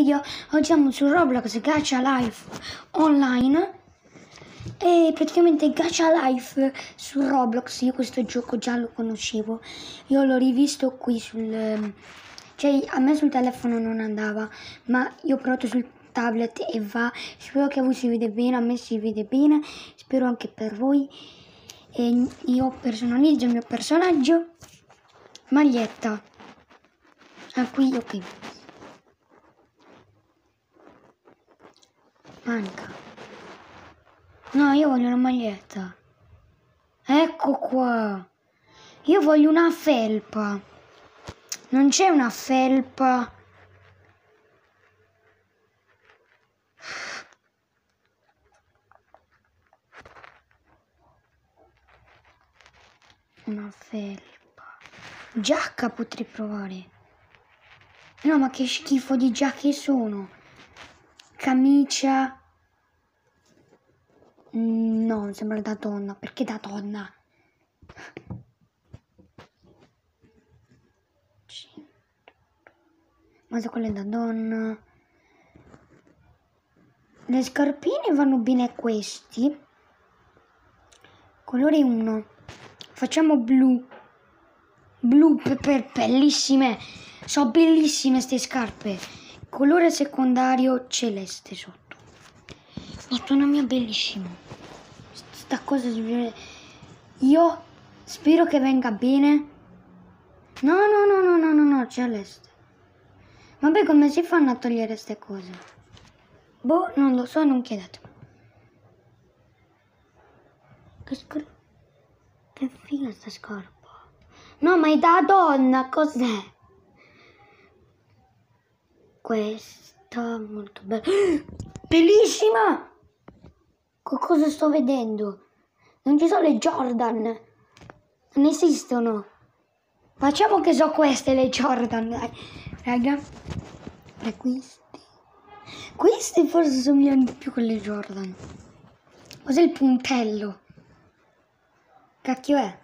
video, oggi siamo su Roblox Gacha Life online. E praticamente Gacha Life su Roblox, io questo gioco già lo conoscevo, io l'ho rivisto qui sul... cioè a me sul telefono non andava, ma io ho provato sul tablet e va, spero che a voi si vede bene, a me si vede bene, spero anche per voi. E io personalizzo il mio personaggio, maglietta, ah qui ok. Manica. No, io voglio una maglietta. Ecco qua. Io voglio una felpa. Non c'è una felpa. Una felpa. Giacca potrei provare. No, ma che schifo di giacche sono. Camicia. Mm, No, sembra da donna. Perché da donna? Ma se quella è da donna. Le scarpine vanno bene questi. Colore 1. Facciamo blu. Blu per bellissime. Sono bellissime queste scarpe. Colore secondario celeste sotto. Madonna bellissimo. Sta cosa Io spero che venga bene. No, no, no, no, no, no, no, celeste. Vabbè, come si fanno a togliere queste cose? Boh, non lo so, non chiedetemi. Che scar- Che figa sta scarpa. No, ma è da donna, cos'è? Questa, molto bella. Bellissima! Co- cosa sto vedendo? Non ci sono le Jordan. Non esistono. Facciamo che so queste le Jordan, dai. Raga. E questi. Questi forse somigliano di più con le Jordan. Cos'è il puntello? Cacchio è?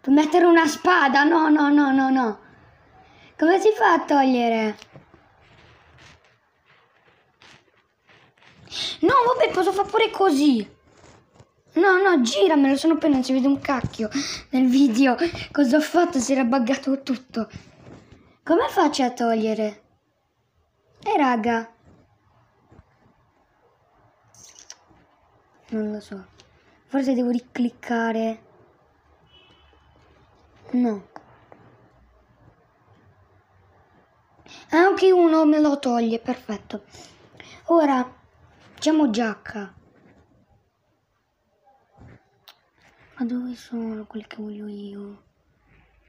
Per mettere una spada? No, no, no, no, no. Come si fa a togliere? No, vabbè, posso fare pure così. No, no, giramelo, sono appena non si vede un cacchio nel video. Cosa ho fatto? Si era buggato tutto. Come faccio a togliere? Eh, raga. Non lo so. Forse devo ricliccare. No. Ok, uno me lo toglie, perfetto. Ora, facciamo giacca. Ma dove sono quelli che voglio io?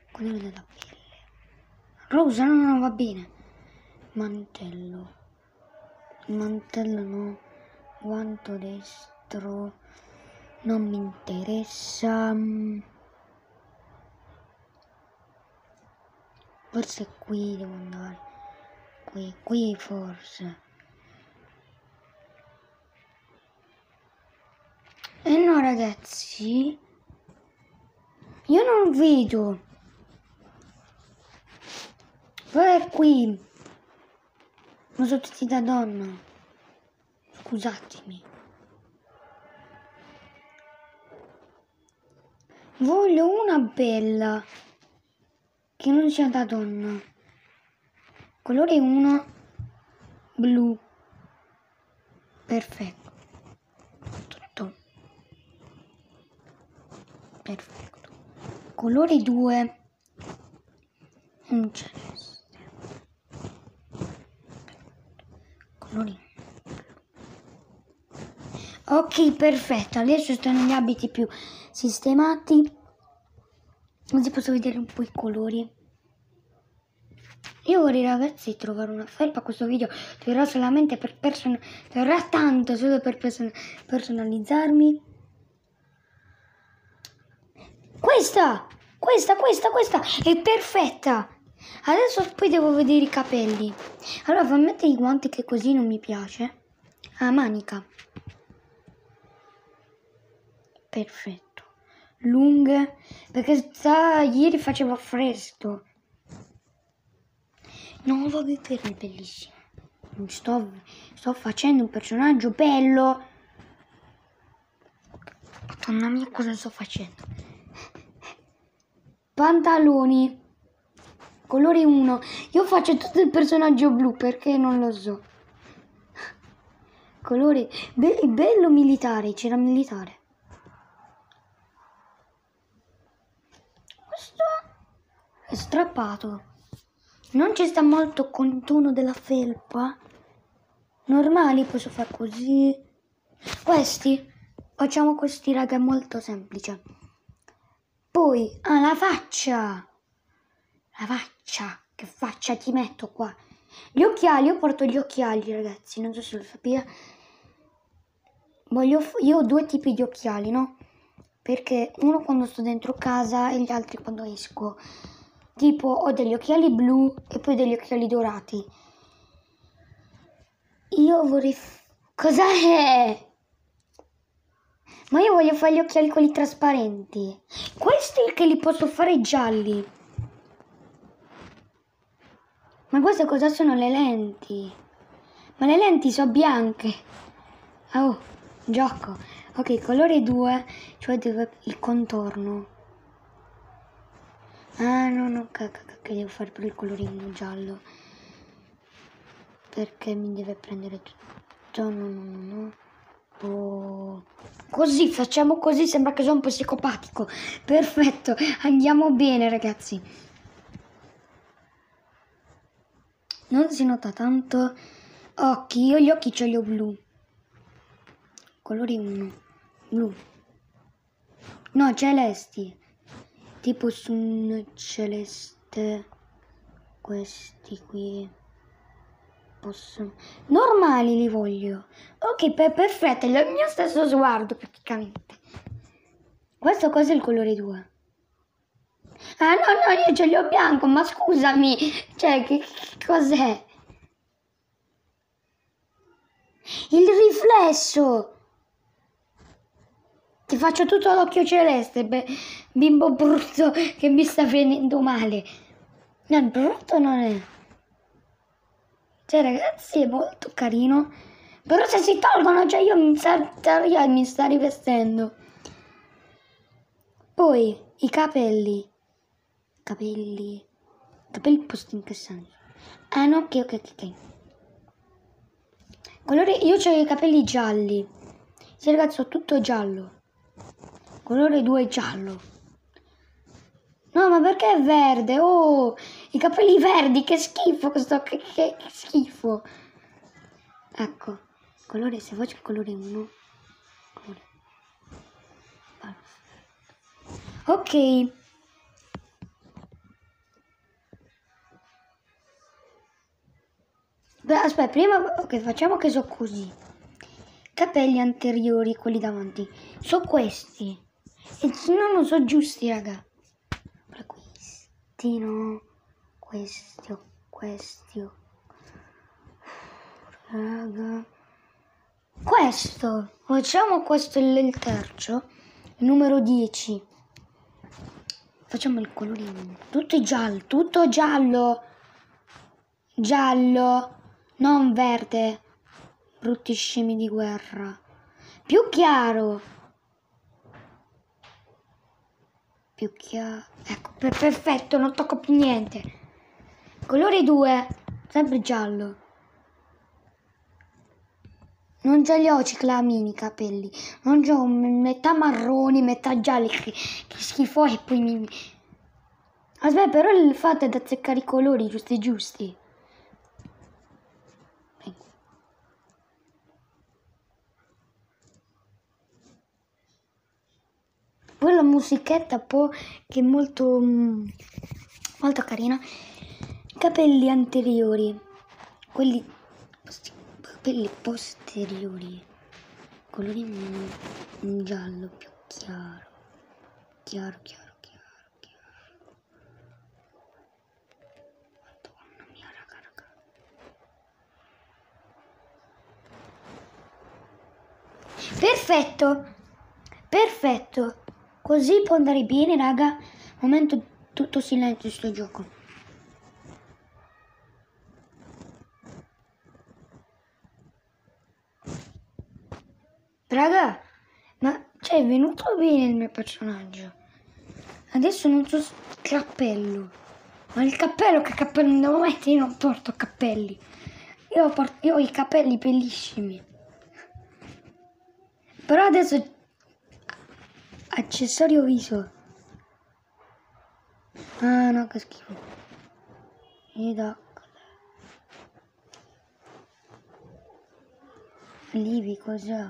Quello della pelle. Rosa, no, no, va bene. Mantello. Mantello no. Guanto destro. Non mi interessa. Forse qui devo andare. Qui, qui forse. Eh no ragazzi. Io non vedo. Vai qui. Non sono tutti da donna. Scusatemi. Voglio una bella. Che non sia da donna. Colore 1 blu. Perfetto. Perfetto. Colore 2 un celeste. Colori. Ok, perfetto. Adesso stanno gli abiti più sistemati. Così posso vedere un po' i colori. Io vorrei ragazzi trovare una felpa. Questo video durerà solamente per person durerà tanto solo per person personalizzarmi. Questa! Questa, questa, questa è perfetta! Adesso poi devo vedere i capelli. Allora fammi mettere i guanti che così non mi piace. Ah, manica. Perfetto. Lunghe. Perché sta, ieri faceva fresco. No, vabbè, per è bellissimo. sto, sto facendo un personaggio bello. Madonna mia, cosa sto facendo? Pantaloni. Colore 1. Io faccio tutto il personaggio blu perché non lo so. Colore be bello militare, c'era militare. Questo è strappato. Non ci sta molto contorno della felpa. Normali posso fare così. Questi, facciamo questi raga, è molto semplice. Poi, ah, la faccia. La faccia, che faccia ti metto qua? Gli occhiali, io porto gli occhiali ragazzi, non so se lo sapete. Voglio, io ho due tipi di occhiali, no? Perché uno quando sto dentro casa e gli altri quando esco. Tipo ho degli occhiali blu e poi degli occhiali dorati. Io vorrei... Cos'è? Ma io voglio fare gli occhiali quelli trasparenti. Questi che li posso fare gialli. Ma queste cosa sono le lenti? Ma le lenti sono bianche. Oh, gioco. Ok, colore 2, cioè il contorno. Ah no no che devo fare per il colorino giallo Perché mi deve prendere tutto No no no no oh. Così facciamo così Sembra che sono un po' psicopatico. Perfetto andiamo bene ragazzi. Non si nota tanto. Occhi Io gli occhi ce li ho blu. Colore 1 Blu. No celesti. Tipo su un celeste questi qui possono normali li voglio. Ok per perfetto il mio stesso sguardo praticamente. Questo cos'è il colore 2 ah no no io ce li ho bianco ma scusami cioè che, che cos'è? Il riflesso! Ti faccio tutto l'occhio celeste, beh, bimbo brutto che mi sta venendo male. No, brutto non è. Cioè, ragazzi, è molto carino. Però se si tolgono, cioè io mi sta, mi sta rivestendo. Poi, i capelli. Capelli. Capelli posti in che senso? Ah no, ok, ok, ok. Colore, io ho i capelli gialli. Sì, ragazzi, ho tutto giallo. Colore 2 giallo. No, ma perché è verde? Oh, i capelli verdi, che schifo questo, che, che, schifo. Ecco, colore, se faccio il colore 1. Colore. Ok. Beh, aspetta, prima ok, facciamo che so così. Capelli anteriori, quelli davanti. So questi. E se no non sono giusti, raga. Ma questi no. Questi o questi Raga. Questo. Facciamo questo il, il terzo. Il numero 10. Facciamo il colorino. Tutto giallo. Tutto giallo. Giallo. Non verde. Brutti scemi di guerra. Più chiaro. Più chiaro. Ecco, per perfetto, non tocco più niente. Colore 2, sempre giallo. Non ce li ho ciclamini i capelli, non ho metà marroni, metà gialli, che, che schifo e poi mi... Aspetta, però è da azzeccare i colori giusti giusti. Poi la musichetta po' che è molto, mm, molto carina. Capelli anteriori, quelli, capelli posteriori, colori in giallo più chiaro, chiaro, chiaro. Perfetto, perfetto. Così può andare bene, raga. Momento tutto silenzio sto gioco. Raga, ma cioè è venuto bene il mio personaggio. Adesso non so cappello. Ma il cappello che cappello non devo mettere? Io non porto cappelli. Io, porto, io ho i capelli bellissimi. Però adesso Accessorio viso. Ah no, che schifo. E da... Livi, cos'è?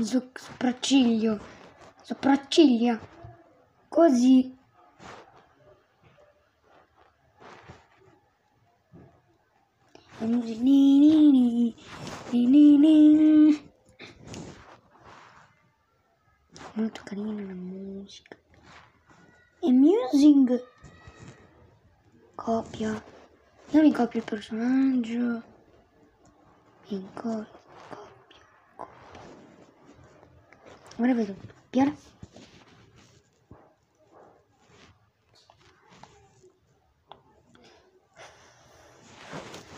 So- sopracciglio. Sopracciglia. Così. Ni- ni- ni- ni. Molto carina la musica. Amusing. Copia. Io mi copio il personaggio. Mi co- copio. copio. Ora vedo copiare.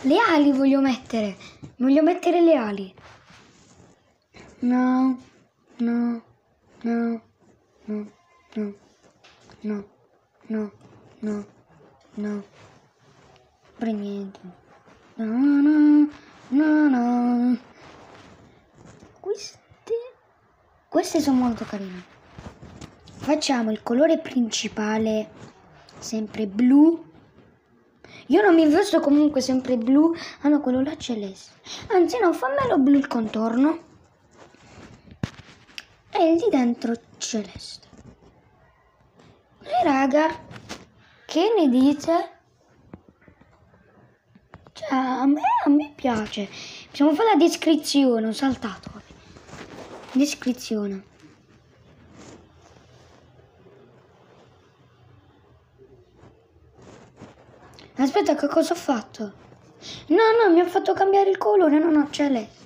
Le ali voglio mettere. Voglio mettere le ali. No, no, no, no, no, no, no, no, no. Per niente. No, no, no, no. Queste, queste sono molto carine. Facciamo il colore principale sempre blu. Io non mi vesto comunque sempre blu. Ah no, quello là celeste. Anzi no, fammelo blu il contorno. E di dentro celeste. E raga, che ne dite? Cioè, a me, a me piace. Possiamo fare la descrizione, ho saltato. Descrizione. Aspetta, che cosa ho fatto? No, no, mi ha fatto cambiare il colore, no, no, celeste.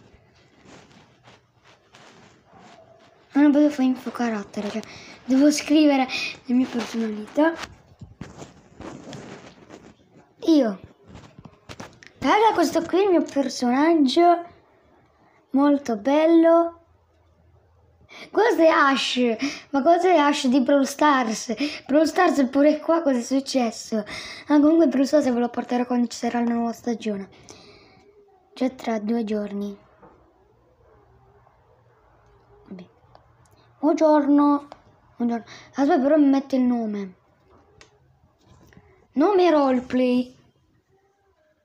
Ma non potevo fare info carattere, cioè, devo scrivere le mie personalità. Io. Raga, questo qui è il mio personaggio. Molto bello. Questo è Ash. Ma cosa è Ash di Brawl Stars? Brawl Stars è pure qua, cosa è successo? Ah, comunque Brawl Stars ve lo porterò quando ci sarà la nuova stagione. Cioè tra due giorni. Buongiorno. Buongiorno. Aspetta, però mi mette il nome. Nome roleplay.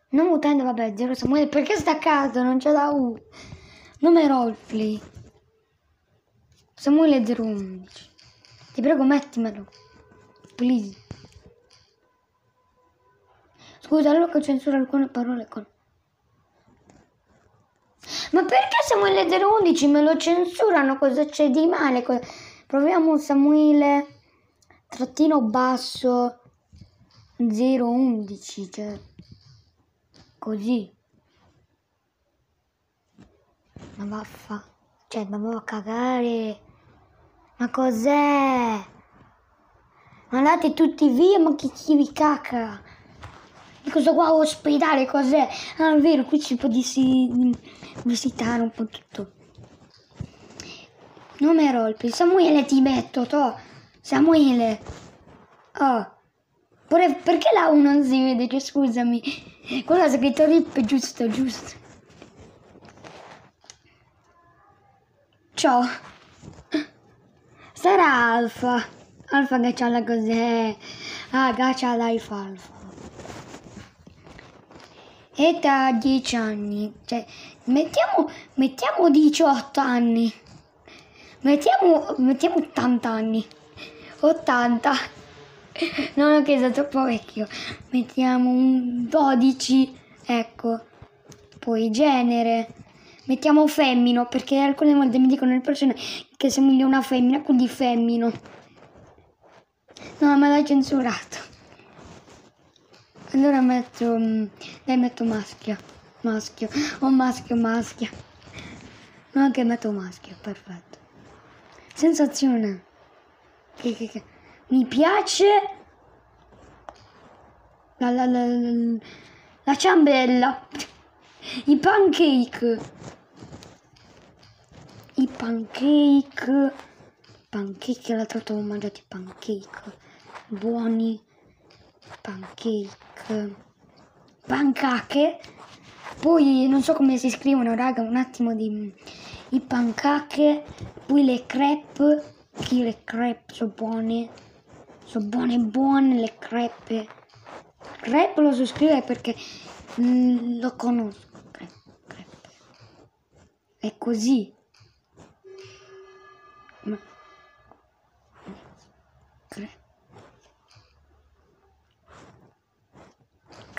Nome utente, vabbè, Zero Samuele. Perché sta a caso? Non c'è la U. Nome roleplay. Samuele 011. Ti prego, mettimelo. Please. Scusa, allora che censuro alcune parole con... Ma perché Samuele 011 me lo censurano? Cosa c'è di male? Proviamo Samuele trattino basso 011, cioè così. Ma vaffa, cioè ma va a cagare. Ma cos'è? Andate tutti via, ma chi, chi vi caca? Questo qua ospedale cos'è? Ah, è vero, qui si può visitare un po' tutto. Nome roleplay. Samuele ti metto, to. Samuele. Oh. Pure perché la U non si vede? Cioè, scusami. Quello ha scritto rip, giusto, giusto. Ciao. Sarà Alfa. Alfa che c'ha la cos'è? Ah, che c'ha l'Alfa Alfa. Età a 10 anni. Cioè, mettiamo, mettiamo 18 anni. Mettiamo, mettiamo 80 anni. 80. Non che è troppo vecchio. Mettiamo un 12. Ecco. Poi genere. Mettiamo femmino perché alcune volte mi dicono le persone che somiglia a una femmina, quindi femmino. No, me l'hai censurato. Allora metto. mm, Dai, metto maschio. Maschio. O maschio, maschia. No, anche metto maschio, perfetto. Sensazione. Che, che, che. Mi piace. La, la, la, la, la ciambella. I pancake. i pancake. Pancake, l'altro volta ho mangiato i pancake. Buoni pancake. Pancake. Poi non so come si scrivono, raga, un attimo di i pancake, poi le crepe, che le crepe sono buone, sono buone buone le crepe. Crepe lo so scrivere perché mm, lo conosco. Crepe, crepe. È così.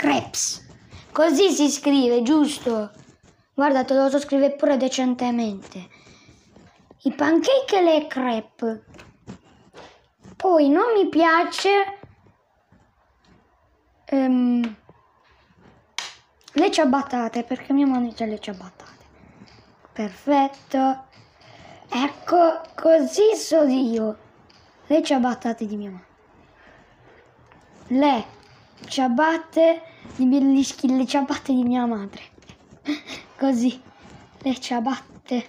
Crepes. Così si scrive, giusto? Guarda, te lo so scrivere pure decentemente. I pancake e le crepe. Poi non mi piace ehm, le ciabattate perché mia dice le ciabattate. Perfetto. Ecco, così so io. Le ciabattate di mia mamma. Le ciabatte di Bellischi, le ciabatte di mia madre. Così, le ciabatte,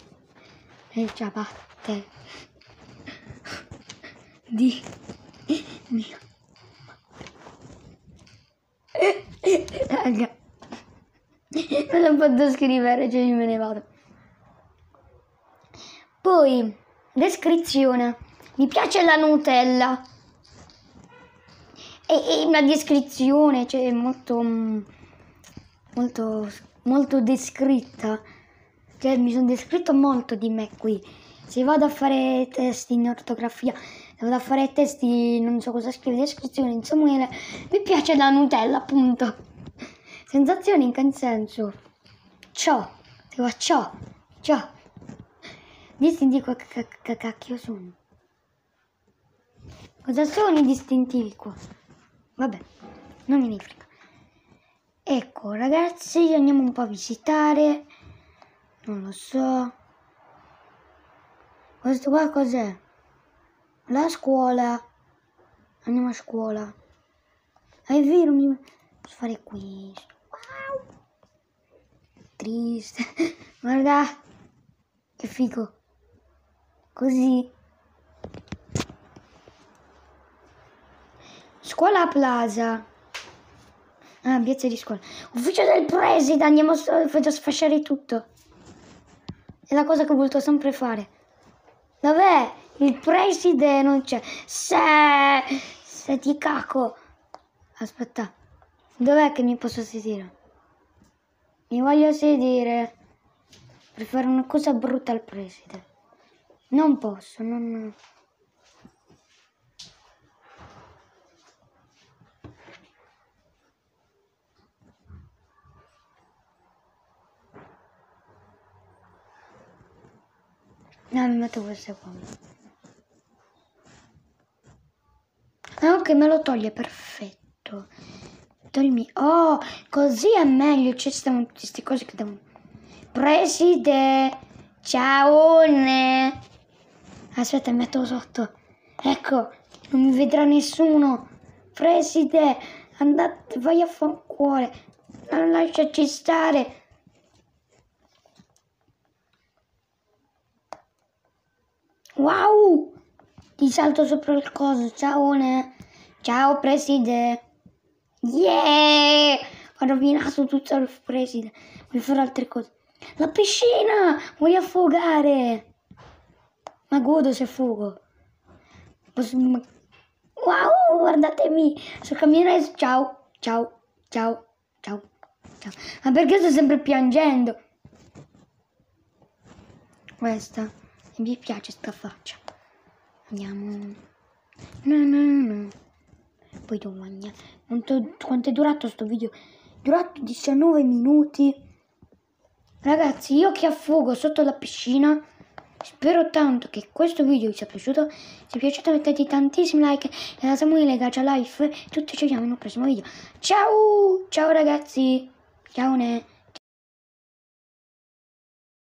le ciabatte di mia Raga, non lo posso scrivere, cioè me ne vado. Poi, descrizione. Mi piace la Nutella. E, e una descrizione, cioè molto, molto, molto descritta. Cioè mi sono descritto molto di me qui. Se vado a fare test in ortografia, se vado a fare test in non so cosa scrivere, descrizione in Samuele, mi piace la Nutella, appunto. Sensazioni in che senso? Ciò, dico ciò, ciò. Distintivi che cacchio sono? Cosa sono i distintivi qua? Vabbè, non ne frega. Ecco, ragazzi, andiamo un po' a visitare. Non lo so. Questo qua cos'è? La scuola. Andiamo a scuola. È vero, mi posso fare questo. Wow. Triste. Guarda. Che figo. Così. Scuola Plaza. Ah, piazza di scuola. Ufficio del preside, andiamo a sfasciare tutto. È la cosa che ho voluto sempre fare. Dov'è? Il preside non c'è. Se, se ti caco. Aspetta. Dov'è che mi posso sedere? Mi voglio sedere per fare una cosa brutta al preside. Non posso, non... No, mi metto queste qua. Ah, ok, me lo toglie, perfetto. Togli. Oh, così è meglio. Ci stanno tutte queste cose che devono. Preside, ciao. Aspetta, metto sotto. Ecco, non mi vedrà nessuno. Preside, andate, vai a fancuore. Non lasciaci stare. Wow! Ti salto sopra il coso. Ciao, ne. Ciao, preside. Yeah! Ho rovinato tutto il preside. Voglio fare altre cose. La piscina! Voglio affogare! Ma godo se fugo. Posso... Wow, guardatemi! Sto camminando. Ciao, ciao, ciao, ciao, ciao. Ma perché sto sempre piangendo? Questa mi piace sta faccia. Andiamo. No, no, no. Poi domani. Quanto, quanto è durato sto video? Durato 19 minuti. Ragazzi, io che affogo sotto la piscina. Spero tanto che questo video vi sia piaciuto. Se è piaciuto mettete tantissimi like e la Samuele Gacia Life. Tutti ci vediamo in un prossimo video. Ciao! Ciao ragazzi! Ciao ne!